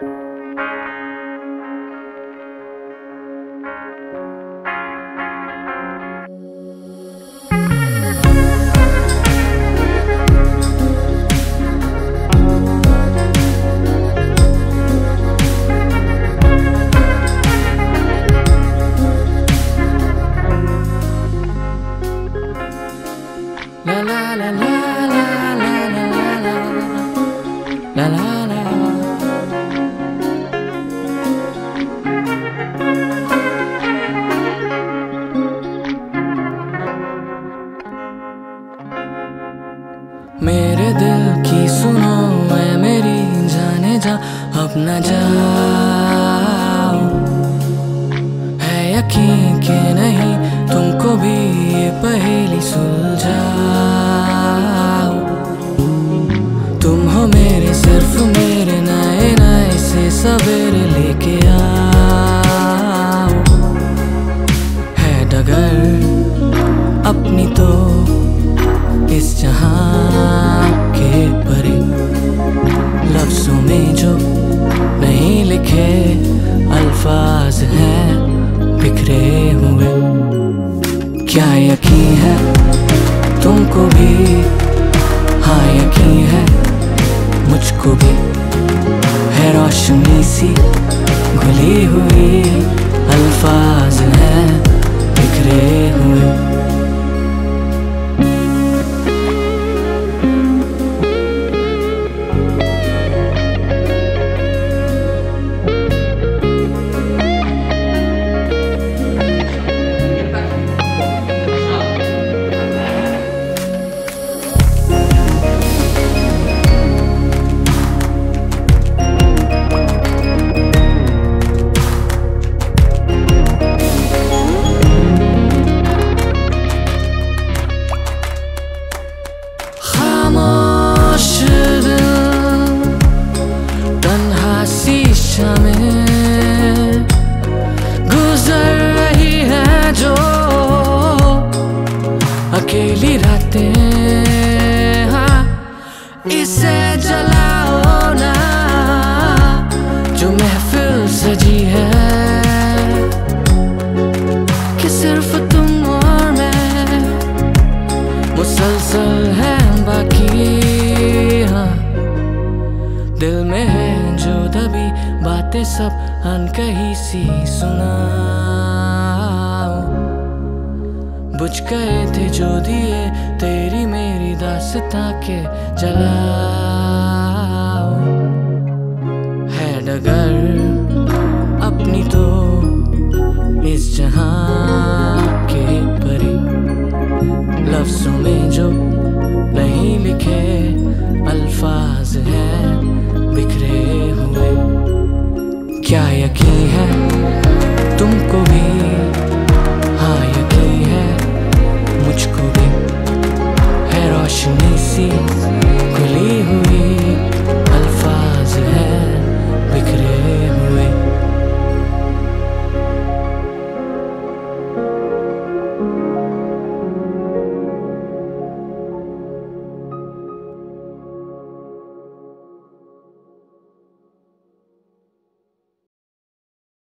la la सुनो, मैं मेरी जाने जा, अपना जाओ। है यकीन के नहीं, तुमको भी ये पहेली सुलझाओ तुम हो मेरे, सिर्फ़ मेरे नए नए से सवेरे लफ्जों में जो नहीं लिखे अल्फाज हैं, बिखरे हुए। क्या यकीन है तुमको भी? हाँ यकीन है मुझको भी। है रोशनी सी, घुली हुई अल्फाज हैं। इसे जलाओ ना, जो महफिल सजी है, कि सिर्फ़ तुम और मैं, मुसलसल है बाकी हाँ दिल में है जो दबी बातें सब अनकही सी सुना बुझ गए थे जो दिए, तेरी मेरी दास्तां के जलाओ जहाँ